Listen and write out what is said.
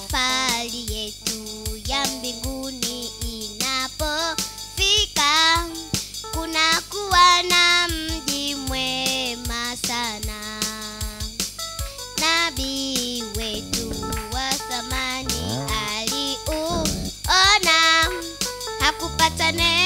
safari yetu ya mbinguni inapofika kunakuwa na mji mwema sana. Nabii wetu wa thamani aliuona hakupata neema